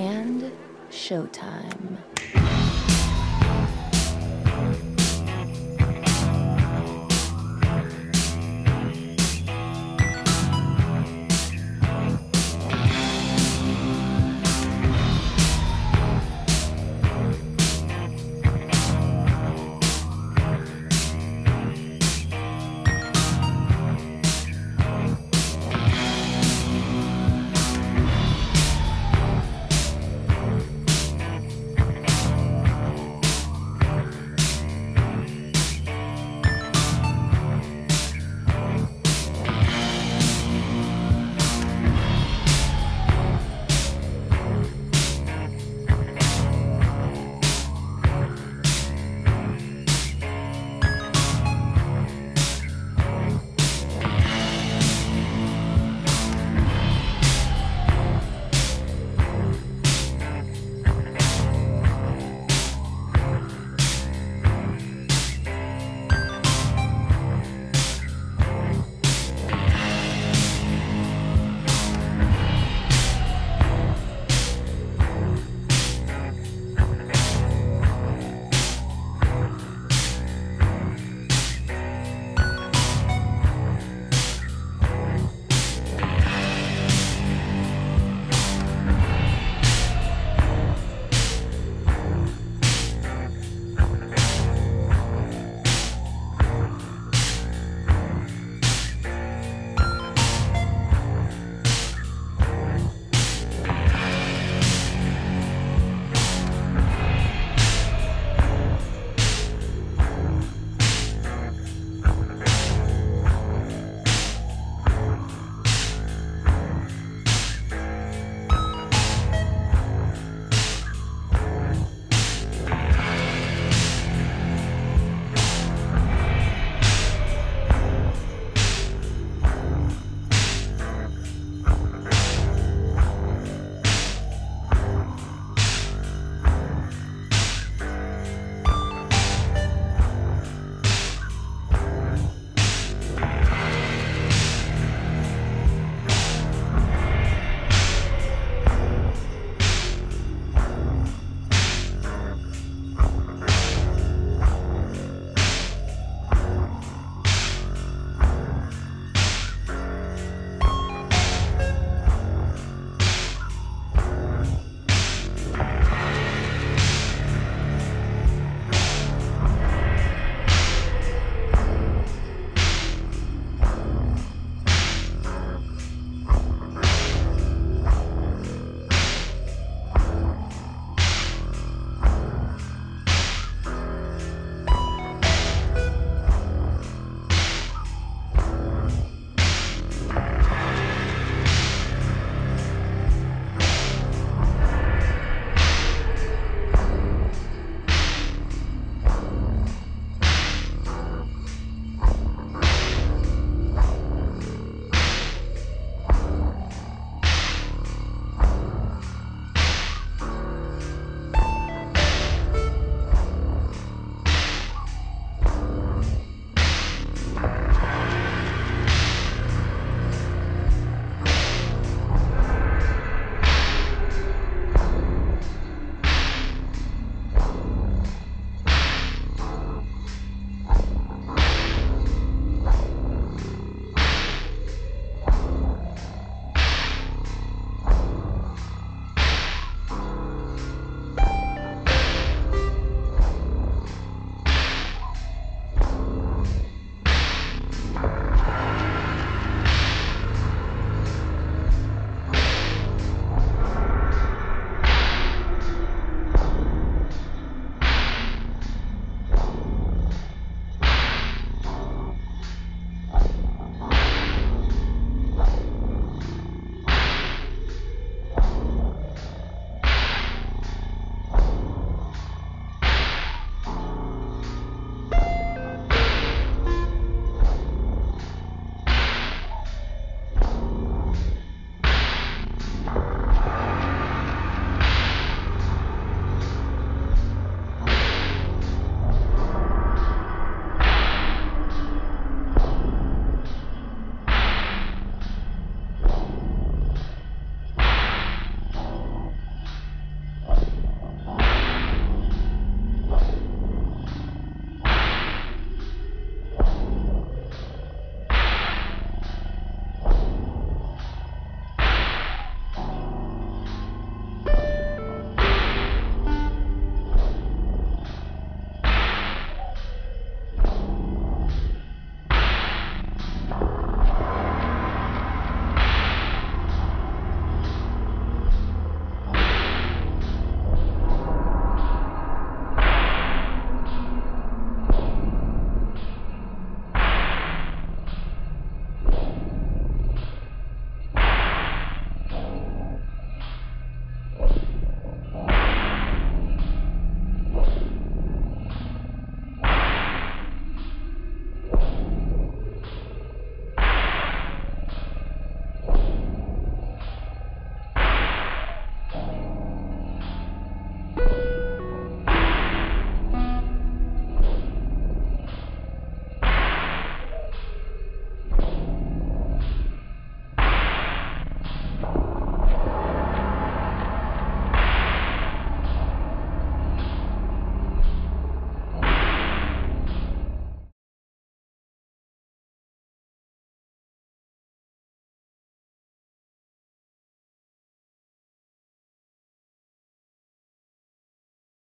And showtime.